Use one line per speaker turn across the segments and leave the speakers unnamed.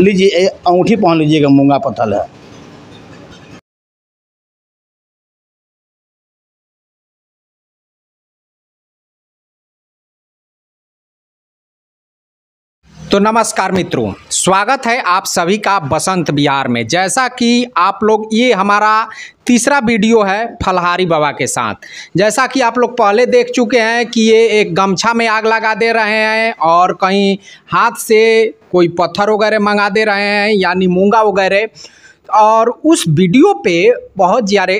लीजिए अंगूठी पहन लीजिएगा मूँगा पत्थर है
तो नमस्कार मित्रों, स्वागत है आप सभी का बसंत बिहार में। जैसा कि आप लोग, ये हमारा तीसरा वीडियो है फलहारी बाबा के साथ। जैसा कि आप लोग पहले देख चुके हैं कि ये एक गमछा में आग लगा दे रहे हैं और कहीं हाथ से कोई पत्थर वगैरह मंगा दे रहे हैं, यानी मूँगा वगैरह। और उस वीडियो पे बहुत ज़्यादा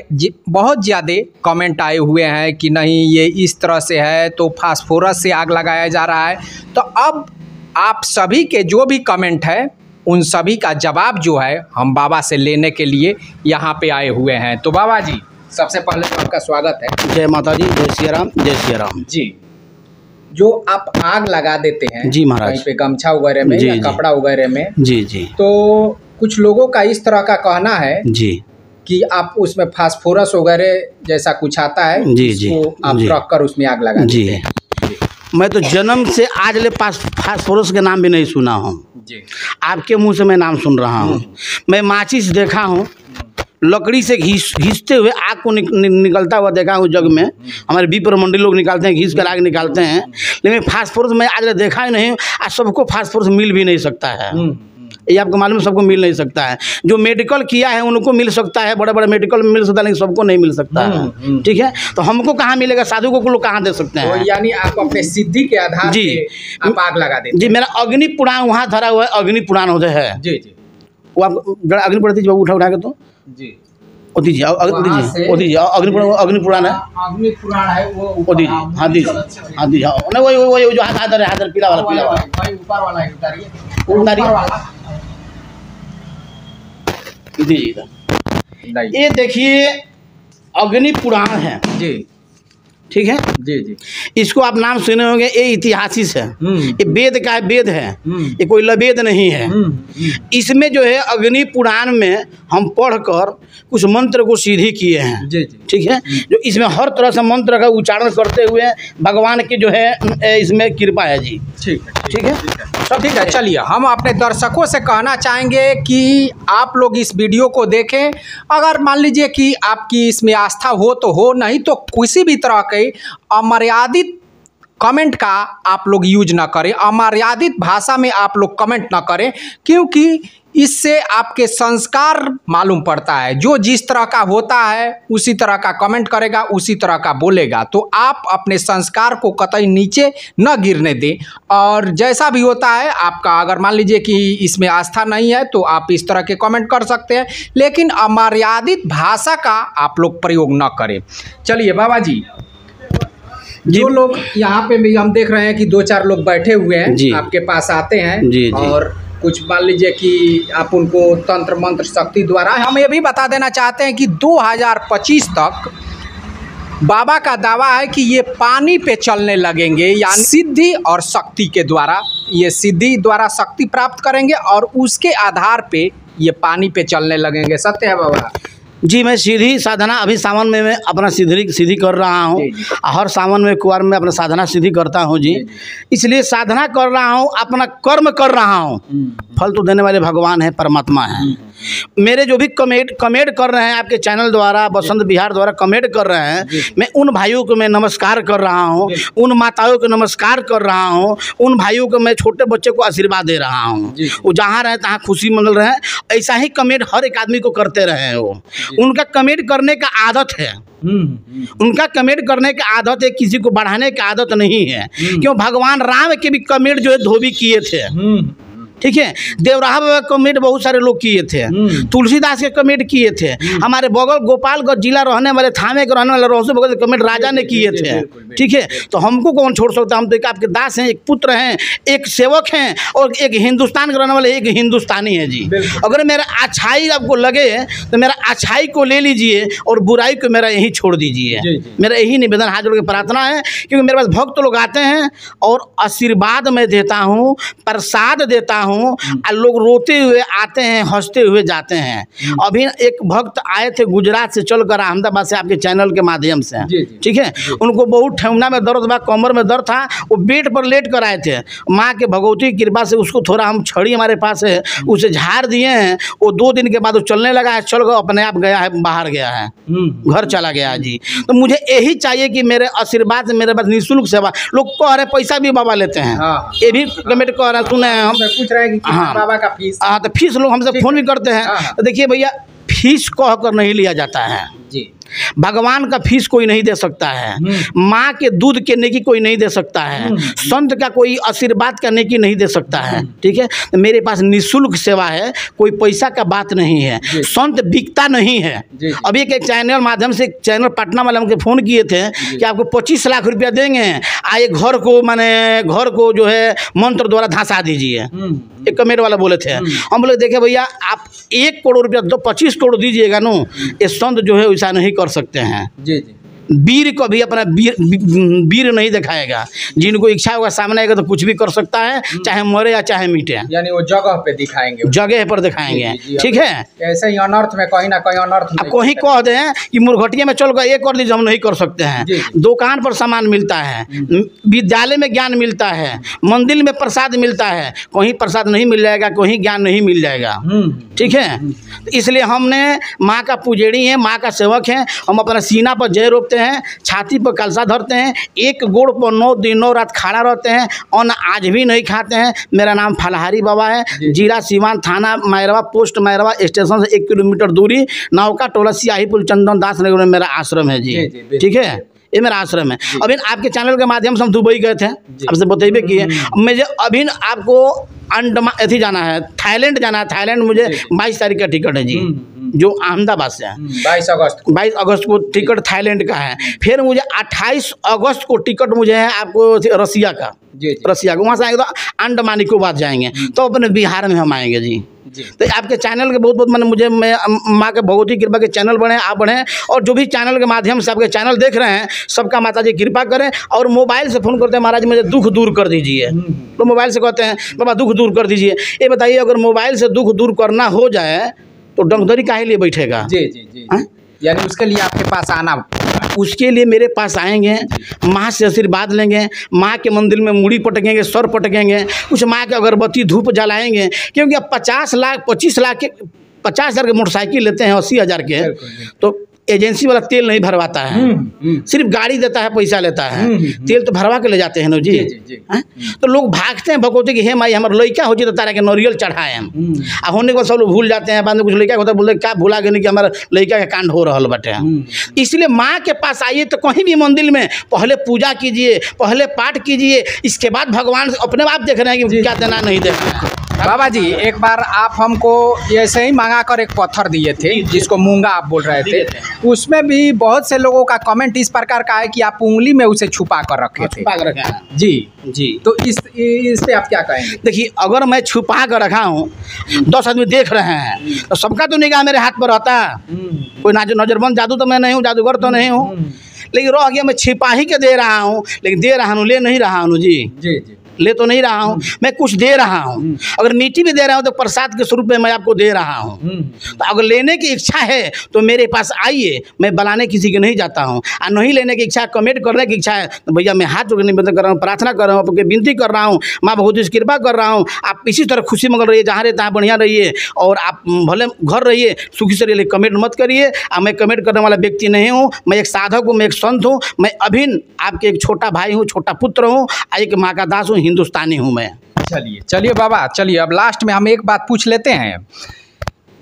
बहुत ज़्यादा कमेंट आए हुए हैं कि नहीं ये इस तरह से है तो फास्फोरस से आग लगाया जा रहा है। तो अब आप सभी के जो भी कमेंट है उन सभी का जवाब जो है हम बाबा से लेने के लिए यहाँ पे आए हुए हैं। तो बाबा जी सबसे पहले तो आपका स्वागत है।
जय माता दी जय सिया राम जय सिया राम।
जी। जो आप आग लगा देते हैं
जी महाराज।
कहीं पे गमछा वगैरह में
जी,
या
जी।
कपड़ा वगैरह में
जी जी।
तो कुछ लोगों का इस तरह का कहना है
जी।
कि आप उसमें फास्फोरस वगैरह जैसा कुछ आता है
जी, जी,
आप रख कर उसमें आग लगा
जी।
देते हैं।
मैं तो जन्म से आज ले पास फास्फोरस के नाम भी नहीं सुना हूँ। आपके मुँह से मैं नाम सुन रहा हूँ। मैं माचिस देखा हूँ। लकड़ी से घिस घिसते हुए आग को निक, नि, निकलता हुआ देखा हूँ जग में। हमारे बी प्रमंडी लोग निकालते हैं घिस कर आग निकालते हैं। लेकिन फास्फोरस मैं आज ले देखा ही नहीं आज सबको फास्फोरस मिल भी नहीं सकता है।
हम्म,
ये आपको मालूम सबको मिल नहीं सकता है। जो मेडिकल किया है उनको मिल सकता है बड़े बड़े मेडिकल मिल सकता है लेकिन सबको नहीं मिल सकता
हम्म,
है।
हम्म।
ठीक है? तो हमको कहाँ मिलेगा? साधु को लोग कहाँ दे सकते
तो
हैं
यानी आप अपने सिद्धि के आधार
जी।
आप आग लगा देते
जी मेरा अग्नि पुराण वहाँ धरा हुआ है अग्नि पुराण होते हैं
हैं। जी जी।
वो आप जरा अग्नि पुराण दीजिए उठा उठा के तो।
जी।
दीजिए दीजिए दीजिए अग्नि पुराण अग्नि पुराण है।
अग्नि पुराण है वो
दीजिए
हाँ,
हाँ दीजिए हाँ दीजिए हाँ नहीं वही वही जो हाथ हाथ हाथ पीला वाला पीला वाला
ऊपर वाला है उतारिए।
उतारिए।
नहीं।
ये देखिए अग्नि पुराण है।
जी।
ठीक है?
जी जी।
इसको आप नाम सुने होंगे ये इतिहासिस है।
हम्म।
ये वेद का है वेद है।
हम्म।
ये कोई लवेद नहीं है।
हम्म,
इसमें जो है अग्नि पुराण में हम पढ़कर कुछ मंत्र को सीधी किए हैं।
जी जी।
ठीक है? जो इसमें हर तरह से मंत्र का उच्चारण करते हुए भगवान की जो है इसमें कृपा है जी।
ठीक है
ठीक है।
ठीक है, चलिए, हम अपने दर्शकों से कहना चाहेंगे कि आप लोग इस वीडियो को देखें। अगर मान लीजिए कि आपकी इसमें आस्था हो तो हो, नहीं तो किसी भी तरह के अमर्यादित कमेंट का आप लोग यूज़ ना करें। अमर्यादित भाषा में आप लोग कमेंट ना करें, क्योंकि इससे आपके संस्कार मालूम पड़ता है। जो जिस तरह का होता है, उसी तरह का कमेंट करेगा, उसी तरह का बोलेगा। तो आप अपने संस्कार को कतई नीचे न गिरने दें। और जैसा भी होता है, आपका अगर मान लीजिए कि इसमें आस्था नहीं है तो आप इस तरह के कमेंट कर सकते हैं। लेकिन अमर्यादित भाषा का आप लोग प्रयोग न करें। चलिए बाबा जी। जो लोग यहाँ पे भी हम देख रहे हैं कि दो चार लोग बैठे हुए हैं
जी।
आपके पास आते हैं
जी, जी।
और कुछ मान लीजिए कि आप उनको तंत्र मंत्र शक्ति द्वारा हम ये भी बता देना चाहते हैं कि 2025 तक बाबा का दावा है कि ये पानी पे चलने लगेंगे यानी सिद्धि और शक्ति के द्वारा ये सिद्धि द्वारा शक्ति प्राप्त करेंगे और उसके आधार पे ये पानी पे चलने लगेंगे सत्य है बाबा
जी मैं सीधी साधना अभी सावन में मैं अपना सीधी सीधी कर रहा हूँ। हर सावन में कुआर में अपना साधना सीधी करता हूँ जी।
जी,
इसलिए साधना कर रहा हूँ अपना कर्म कर रहा हूँ। फल तो देने वाले भगवान है परमात्मा है। मेरे जो भी कमेंट कमेंट कर रहे हैं आपके चैनल द्वारा बसंत बिहार द्वारा कमेंट कर रहे हैं मैं उन भाइयों को मैं नमस्कार कर रहा हूँ उन माताओं को नमस्कार कर रहा हूँ उन भाइयों को मैं छोटे बच्चे को आशीर्वाद दे रहा हूँ। वो जहाँ रहे तहाँ खुशी मंगल रहे ऐसा ही कमेंट हर एक आदमी को करते रहे हैं। वो उनका कमेंट करने का आदत है। उनका कमेंट करने की आदत है किसी को बढ़ाने की आदत नहीं है। क्यों? भगवान राम के भी कमेंट जो है धोबी किए थे। ठीक है? देवराहा बाबा कमेंट बहुत सारे लोग किए थे।
हम्म।
तुलसीदास के कमेंट किए थे। हमारे बगल गोपालगंज जिला रहने वाले थाने के रहने वाले रोहसू बगल के कमेंट राजा ने किए थे। ठीक है? तो हमको कौन छोड़ सकता? हम तो एक आपके दास हैं एक पुत्र हैं एक सेवक हैं और एक हिंदुस्तान के रहने वाले एक हिंदुस्तानी है जी। अगर मेरा अच्छाई आपको लगे तो मेरा अच्छाई को ले लीजिए और बुराई को मेरा यहीं छोड़ दीजिए। मेरा यही निवेदन हाथ जोड़ के प्रार्थना है क्योंकि मेरे पास भक्त लोग आते हैं और आशीर्वाद मैं देता हूँ प्रसाद देता हूँ और लोग रोते हुए आते हैं हँसते हुए जाते हैं। अभी एक भक्त आए थे गुजरात से चलकर अहमदाबाद से आपके चैनल के माध्यम से। ठीक है? उनको बहुत ठेहुना में दर्द बा कमर में दर्द था वो बेड पर लेट कर आए थे। माँ के भगवती कृपा से उसको थोड़ा हम छड़ी हमारे पास है उसे झाड़ दिए हैं वो दो दिन के बाद वो चलने लगा है चल गया अपने आप गया है बाहर गया है।
हम्म,
घर चला गया जी। तो मुझे यही चाहिए कि मेरे आशीर्वाद से मेरे पास निःशुल्क सेवा। लोग कह रहे पैसा भी बाबा लेते हैं।
हाँ।
ये भी कमेंट कह रहे सुने हम।
पूछ रहे हैं कि
हाँ।
बाबा का फ़ीस
हाँ तो फ़ीस लोग हमसे फ़ोन भी करते हैं
हाँ, हाँ।
तो देखिए भैया फ़ीस कह कर नहीं लिया जाता है
जी।
भगवान का फ़ीस कोई नहीं दे सकता है।
हम्म।
माँ के दूध के नेकी कोई नहीं दे सकता है। संत का कोई आशीर्वाद का नेकी नहीं दे सकता है। ठीक है? तो मेरे पास निःशुल्क सेवा है कोई पैसा का बात नहीं है। संत बिकता नहीं है। अभी एक चैनल माध्यम से चैनल पटना वाले हमको फ़ोन किए थे कि आपको पच्चीस लाख रुपया देंगे आए घर को माने घर को जो है मंत्र द्वारा धंसा दीजिए।
हम्म,
एक कमेट वाला बोले थे। हम बोले देखे भैया आप एक करोड़ रुपया दो पच्चीस करोड़ दीजिएगा नो। ये संत जो है नहीं कर सकते हैं।
जी जी।
वीर को भी अपना वीर वीर नहीं दिखाएगा। जिनको इच्छा होगा सामने आएगा तो कुछ भी कर सकता है चाहे मरे या चाहे मिटे।
यानी वो जगह पे दिखाएँगे।
जगह पर दिखाएँगे। ठीक है?
ऐसे ही अनर्थ में कहीं ना कहीं अनर्थ नहीं
कह दें कि मुरघटिया में चल गए ये कर लीजिए हम नहीं कर सकते हैं। दुकान पर सामान मिलता है विद्यालय में ज्ञान मिलता है मंदिर में प्रसाद मिलता है कहीं प्रसाद नहीं मिल जाएगा कहीं ज्ञान नहीं मिल जाएगा।
हम्म,
ठीक है? इसलिए हमने माँ का पुजेड़ी है माँ का सेवक है हम अपना सीना पर जय रोपते हैं छाती पर कलसा धरते हैं एक गोड़ पर नौ दिन नौ रात खड़ा रहते हैं और आज भी नहीं खाते हैं मेरा नाम फलहारी बाबा है। जिला सीवान थाना मैरवा पोस्ट मैरवा स्टेशन से एक किलोमीटर दूरी नौका टोला सियाहीपुर चंदन दास नगर में मेरा आश्रम है जी। ठीक है ये मेरा आश्रम है। अभी आपके चैनल के माध्यम से हम दुबई गए थे। आपसे बतेबे किए। मुझे अभी आपको अंडमान अथी जाना है थाईलैंड जाना है। थाईलैंड मुझे। बाईस तारीख का टिकट है जी।
हम्म, हम्म।
जो अहमदाबाद से है।
बाईस अगस्त
बाईस अगस्त को टिकट थाईलैंड का है। फिर मुझे अट्ठाईस अगस्त को टिकट मुझे है आपको रसिया का।
जी जी।
रसिया का। वहाँ से आएँगे तो अंडमान निकोबार जाएँगे तो अपने बिहार में हम आएँगे जी। तो आपके चैनल के बहुत बहुत मैंने मुझे मैं माँ के भगवती कृपा के चैनल बढ़े आप बढ़े और जो भी चैनल के माध्यम से आपके चैनल देख रहे हैं सबका माता जी कृपा करें और मोबाइल से फ़ोन करते हैं महाराज मुझे दुख दूर कर दीजिए।
हम्म,
तो मोबाइल से कहते हैं बाबा दुख दूर कर दीजिए। ये बताइए अगर मोबाइल से दुख दूर करना हो जाए तो डंगदरी काहे लिए बैठेगा?
जी जी जी।
हाँ?
यानी उसके लिए आपके पास आना
उसके लिए मेरे पास आएँगे माँ से आशीर्वाद लेंगे माँ के मंदिर में मुड़ी पटकेंगे सर पटकेंगे कुछ माँ के अगरबत्ती धूप जलाएँगे क्योंकि अब पचास लाख पच्चीस लाख के पचास हज़ार के मोटरसाइकिल लेते हैं अस्सी हज़ार के। तो एजेंसी वाला तेल नहीं भरवाता है।
हम्म, हम्म,
सिर्फ़ गाड़ी देता है पैसा लेता है।
हम्म,
तेल तो भरवा के ले जाते हैं ना जी।
जी, जी, जी।
तो लोग भागते हैं भगवती की हे माई हमारे लड़का हो जी तो तारा के नरियल चढ़ाए हम। आ होने के बाद सब लोग भूल जाते हैं बाद में कुछ लड़का होता है बोलते हैं, क्या भूला गए नहीं कि हमारा लड़का का कांड हो रहा बटे? इसलिए माँ के पास आइए तो कहीं भी मंदिर में पहले पूजा कीजिए पहले पाठ कीजिए इसके बाद भगवान अपने आप देख रहे हैं कि क्या देना नहीं देना
बाबा जी एक बार आप हमको ऐसे ही मंगा कर एक पत्थर दिए थे जिसको मूँगा आप बोल रहे थे। उसमें भी बहुत से लोगों का कमेंट इस प्रकार का है कि आप उंगली में उसे छुपा कर रखे थे।
छुपा कर रखा
जी।
जी।
तो इस इस पे आप क्या कहेंगे?
देखिए अगर मैं छुपा कर रखा हूँ दस आदमी देख रहे हैं तो सबका तो निगाह मेरे हाथ पर रहता है। कोई नाजो नजरबंद जादू तो मैं नहीं हूँ जादूगर तो नहीं हूँ। लेकिन रह गया मैं छिपा ही के दे रहा हूँ लेकिन दे रहा हूँ ले नहीं रहा हूँ जी।
जी जी।
ले तो नहीं रहा हूँ मैं कुछ दे रहा हूँ। अगर मीठी भी दे रहा हूँ तो प्रसाद के स्वरूप में मैं आपको दे रहा हूँ। तो अगर लेने की इच्छा है तो मेरे पास आइए मैं बुलाने किसी के नहीं जाता हूँ। और नहीं लेने की इच्छा है कमेंट करने की इच्छा है तो भैया मैं हाथ जोड़ के निवेदन कर रहा हूँ प्रार्थना कर रहा हूँ आपके विनती कर रहा हूँ माँ भगवती से कृपा कर रहा हूँ। आप इसी तरह खुशी मंगल रहिए जहाँ रहते हैं बढ़िया रहिए। और आप भले घर रहिए सुखी से रहिए कमेंट मत करिए। और मैं कमेंट करने वाला व्यक्ति नहीं हूँ मैं एक साधक हूँ मैं एक संत हूँ मैं अभिन्न आपके एक छोटा भाई हूँ छोटा पुत्र हूँ एक माँ का दास हूँ हिंदुस्तानी हूँ मैं।
चलिए चलिए बाबा चलिए अब लास्ट में हम एक बात पूछ लेते हैं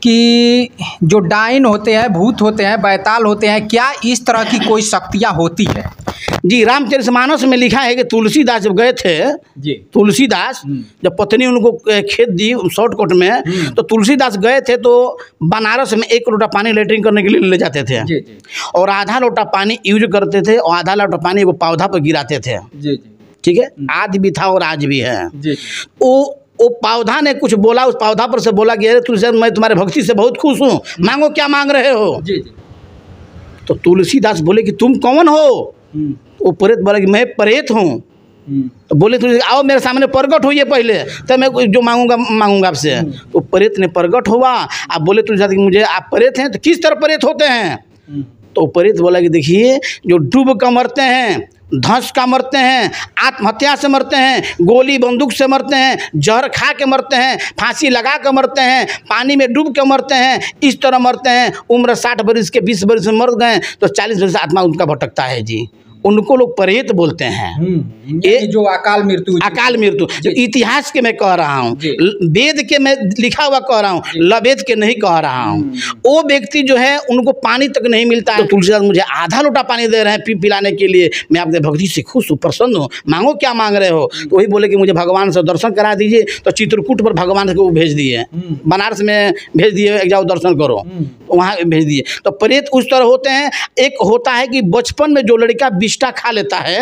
कि जो डाइन होते हैं भूत होते हैं बैताल होते हैं क्या इस तरह की कोई शक्तियाँ होती है?
जी रामचरितमानस में लिखा है कि तुलसीदास जब गए थे
जी।
तुलसीदास
हम्म।
जब पत्नी उनको खेत दी शॉर्टकट में तो तुलसीदास गए थे तो बनारस में एक लोटा पानी लेटरिन करने के लिए ले जाते थे।
जी जी।
और आधा लोटा पानी यूज़ करते थे और आधा लोटा पानी वो पौधा पर गिराते थे।
जी जी।
ठीक है? आज भी था और आज भी है। वो वो पौधा ने कुछ बोला उस पौधा पर से बोला कि अरे तुलसीदास मैं तुम्हारे भक्ति से बहुत खुश हूँ। मांगो क्या मांग रहे हो?
जी जी।
तो तुलसीदास बोले कि तुम कौन हो?
हम्म,
वो प्रेत बोला कि मैं प्रेत हूँ। तो बोले तुझे आओ मेरे सामने प्रकट होइए पहले तो मैं जो मांगूँगा मांगूँगा आपसे। तो प्रेत ने प्रगट हुआ। आप बोले तुझे कि मुझे आप प्रेत हैं तो किस तरह प्रेत होते हैं? तो प्रेत बोला कि देखिए जो डूब कर मरते हैं धंस का मरते हैं, आत्महत्या से मरते हैं, गोली बंदूक से मरते हैं, जहर खा के मरते हैं, फांसी लगा के मरते हैं, पानी में डूब के मरते हैं, इस तरह मरते हैं, उम्र साठ बरस के बीस बरस में मर गए तो चालीस बरस आत्मा उनका भटकता है जी। उनको लोग प्रेत बोलते हैं।
ये जो अकाल मृत्यु
अकाल मृत्यु। इतिहास के मैं कह रहा हूँ वेद के मैं लिखा हुआ कह रहा हूँ लवेद के नहीं कह रहा हूँ। वो व्यक्ति जो है उनको पानी तक नहीं मिलता है। तो तुलसीदास मुझे आधा लोटा पानी दे रहे हैं पी पिलाने के लिए। मैं आपके भक्ति से खुश हूँ प्रसन्न हूँ। मांगो क्या मांग रहे हो? तो वही बोले कि मुझे भगवान से दर्शन करा दीजिए। तो चित्रकूट पर भगवान को भेज दिए। बनारस में भेज दिए एक जाओ दर्शन करो। वहाँ भेज दिए। तो प्रेत उस तरह होते हैं। एक होता है कि बचपन में जो लड़का बिष्टा खा लेता है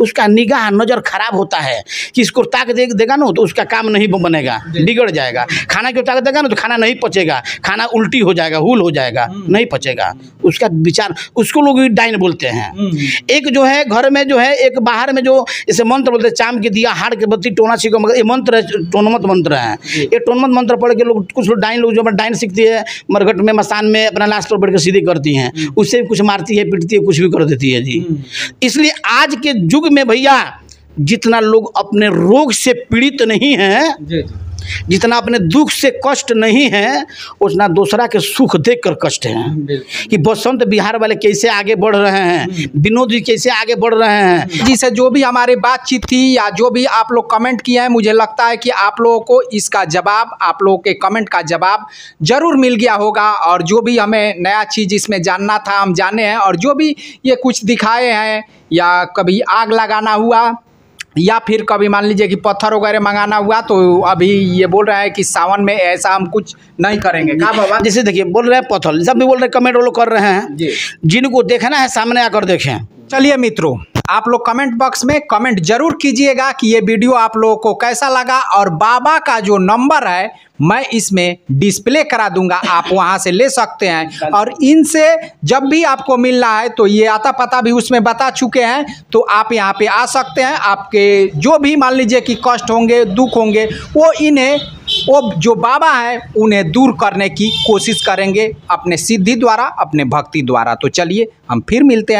उसका निगाह नज़र खराब होता है। कि इसको ताक दे देगा ना तो उसका काम नहीं बनेगा बिगड़ जाएगा। खाना क्यों ताक देगा ना तो खाना नहीं पचेगा खाना उल्टी हो जाएगा हुल हो जाएगा नहीं पचेगा। उसका विचार उसको लोग डाइन बोलते हैं। एक जो है घर में जो है एक बाहर में जो जैसे मंत्र बोलते हैं चाम के दिया हाड़ के बत्ती टोना सीखो मगर ये मंत्र है टोनमत मंत्र है। ये टोनमत मंत्र पढ़ के लोग कुछ लोग डाइन लोग जो डाइन सीखती है मरघट में मसान में अपना लाश पर बैठ के सीधी करती हैं। उससे भी कुछ मारती है पीटती है कुछ भी कर देती है जी। इसलिए आज के युग में भैया जितना लोग अपने रोग से पीड़ित नहीं हैं जितना अपने दुख से कष्ट नहीं है उतना दूसरा के सुख देख कर कष्ट है। कि बसंत बिहार वाले कैसे आगे बढ़ रहे हैं विनोद जी कैसे आगे बढ़ रहे हैं।
जी से जो भी हमारी बातचीत थी या जो भी आप लोग कमेंट किए हैं मुझे लगता है कि आप लोगों को इसका जवाब आप लोगों के कमेंट का जवाब ज़रूर मिल गया होगा। और जो भी हमें नया चीज़ इसमें जानना था हम जाने हैं। और जो भी ये कुछ दिखाए हैं या कभी आग लगाना हुआ या फिर कभी मान लीजिए कि पत्थर वगैरह मंगाना हुआ तो अभी ये बोल रहा है कि सावन में ऐसा हम कुछ नहीं करेंगे। हाँ बाबा?
जैसे देखिए बोल रहे हैं पत्थर सब भी बोल रहे कमेंट वो लोग कर रहे हैं।
जी।
जिनको देखना है सामने आकर देखें।
चलिए मित्रों आप लोग कमेंट बॉक्स में कमेंट ज़रूर कीजिएगा कि ये वीडियो आप लोगों को कैसा लगा और बाबा का जो नंबर है, मैं इसमें डिस्प्ले करा दूँगा। आप वहाँ से ले सकते हैं। और इनसे जब भी आपको मिलना है तो ये आता पता भी उसमें बता चुके हैं तो आप यहाँ पे आ सकते हैं। आपके जो भी मान लीजिए कि कष्ट होंगे, दुख होंगे, वो इन्हें, वो जो बाबा हैं, उन्हें दूर करने की कोशिश करेंगे अपने सिद्धि द्वारा, अपने भक्ति द्वारा। तो चलिए, हम फिर मिलते हैं।